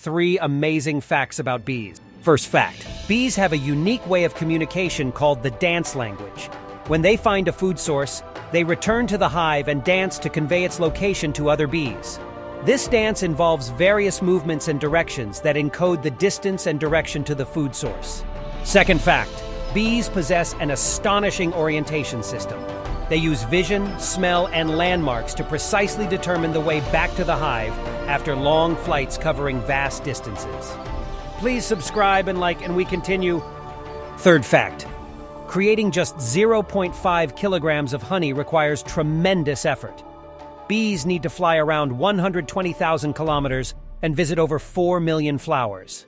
Three amazing facts about bees. First fact bees have a unique way of communication called the dance language. When they find a food source, they return to the hive and dance to convey its location to other bees. This dance involves various movements and directions that encode the distance and direction to the food source. Second fact bees possess an astonishing orientation system. They use vision, smell, and landmarks to precisely determine the way back to the hive after long flights covering vast distances. Please subscribe and like, and we continue. Third fact creating just 0.5 kilograms of honey requires tremendous effort. Bees need to fly around 120,000 kilometers and visit over 4 million flowers.